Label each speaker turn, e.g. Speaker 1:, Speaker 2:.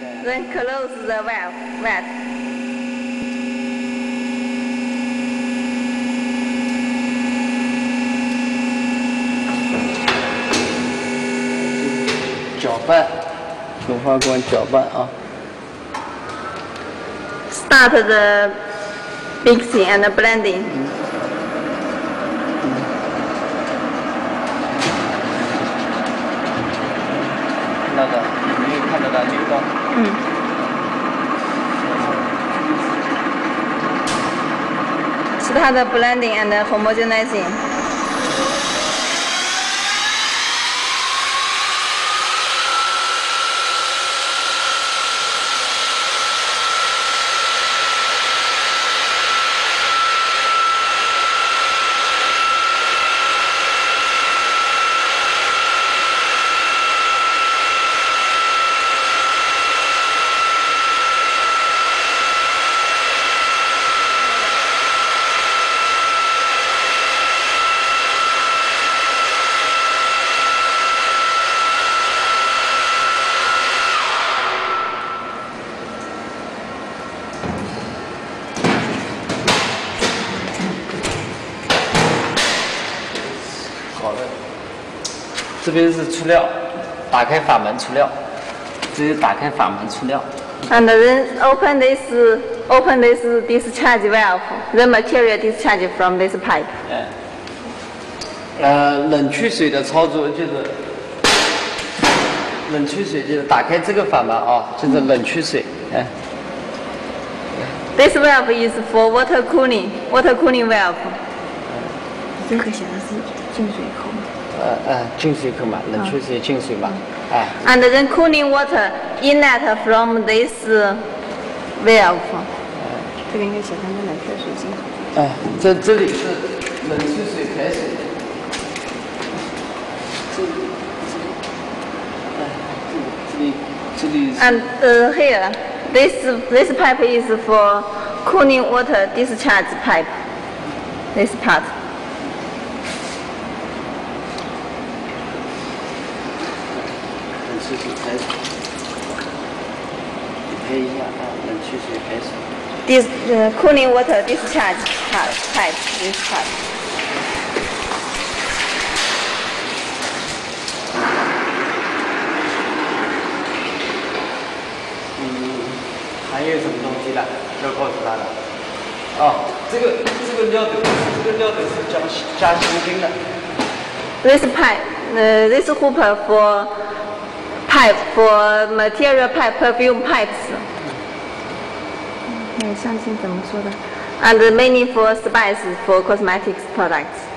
Speaker 1: Then close the valve. valve.
Speaker 2: 搅拌，粉花罐搅拌啊。
Speaker 1: Start the mixing and blending.
Speaker 2: 看到的，有没有看到的流动？
Speaker 1: 嗯。Start the blending and homogenizing.
Speaker 2: 好的。这边是出料，打开阀门出料，这是打开阀门出料。
Speaker 1: And then open this open this discharge valve. The material discharge from this pipe.
Speaker 2: 哎，呃，冷却水的操作就是冷却水，就是打开这个阀门啊，就是冷却水，哎
Speaker 1: ，This valve is for water cooling. Water cooling valve.
Speaker 3: 这个显然是进水口。
Speaker 2: 呃呃，进水口嘛，冷却水进水嘛，哎
Speaker 1: ，And then cooling water inlet from this valve.
Speaker 3: 这个应该写上的冷却水进口。
Speaker 2: 哎，这这里是冷却水排水。这里，哎，这里
Speaker 1: ，And uh, here, this this pipe is for cooling water discharge pipe. This part.
Speaker 2: 冷却水排水，你拍一下啊，冷却水排水。
Speaker 1: This uh, cooling water discharge part pipe. This part.
Speaker 2: 嗯，还有什么东西的？要告诉他的。哦，这个这个料斗，这个料斗是加加香精的。
Speaker 1: This pipe, uh, this hooper for pipe for material pipe perfume pipes.
Speaker 3: 那个香精怎么说的
Speaker 1: ？And mainly for spices for cosmetics products.